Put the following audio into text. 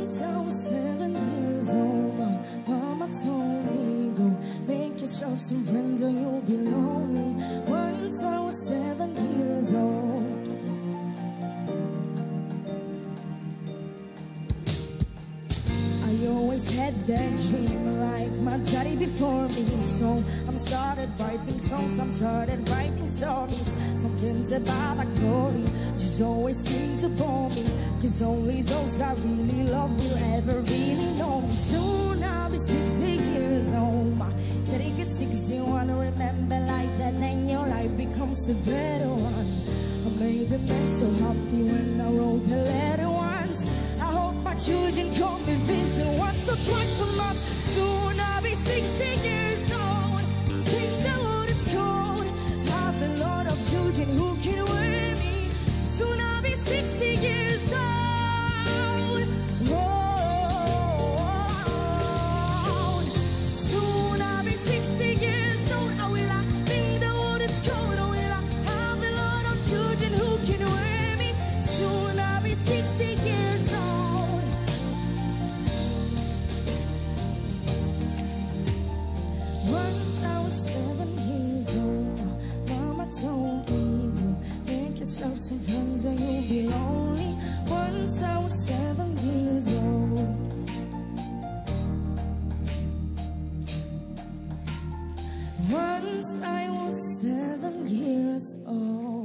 I was seven years old, mama told me go make yourself some friends or you'll be lonely. Once I was seven years old. I always had that dream like my daddy before me. So I'm started writing songs, I'm started writing stories. Something's about a glory just always seem to. Cause only those that really love will ever really know. Soon I'll be 60 years old. My daddy gets 61. Remember life and then your life becomes a better one. I made the man so happy when I wrote the letter once. I hope my children come and visit once or twice a month. Soon I'll be 60 years old. Think the world is cold. Have a lot of children who can wear seven years old, Mama told me, "Go make yourself some friends or you'll be lonely." Once I was seven years old. Once I was seven years old.